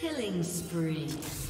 Killing spree.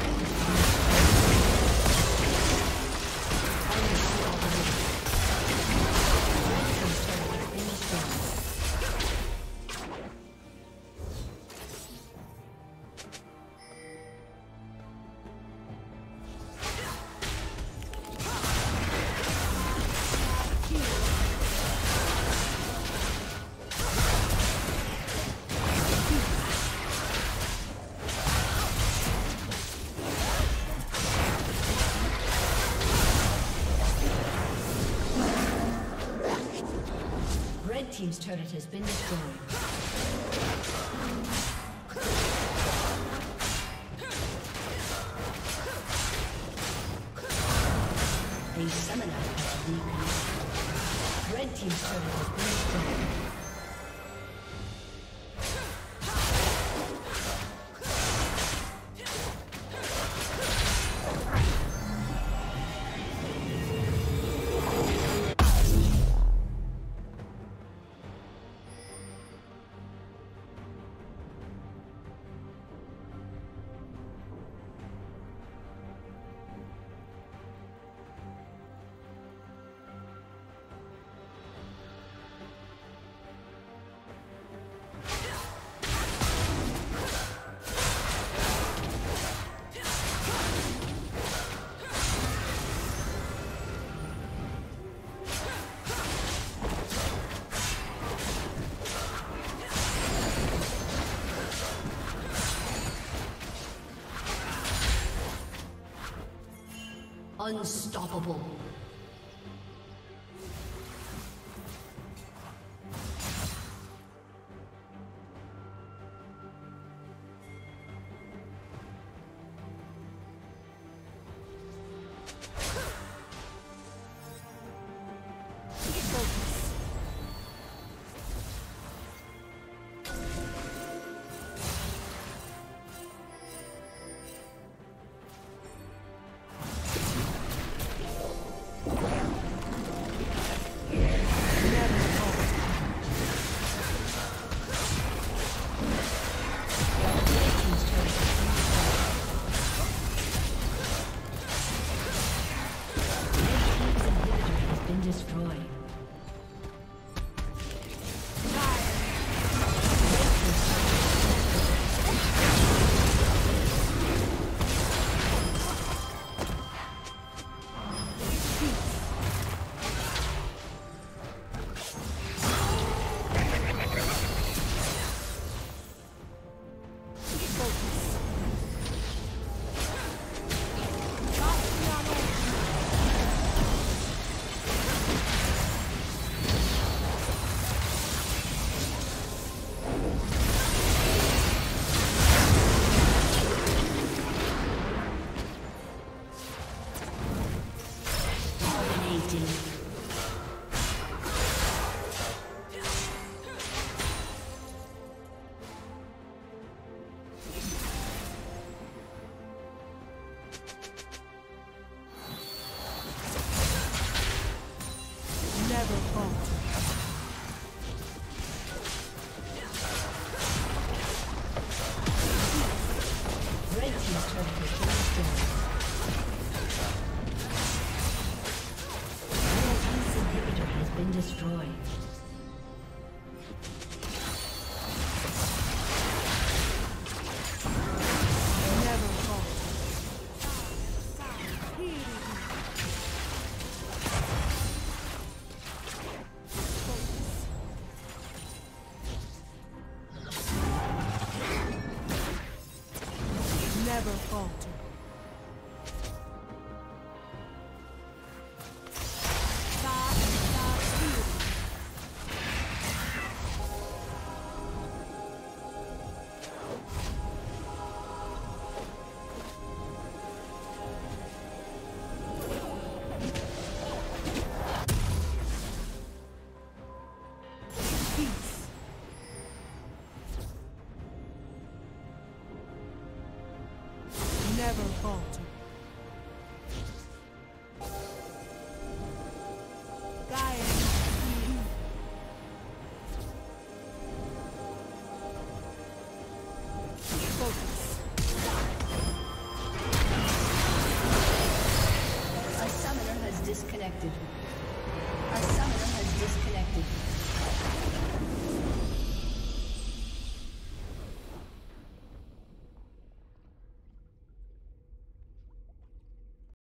Team's turret has been destroyed. A summoner has reconnected. Red Team's turret has been Unstoppable. Never falter.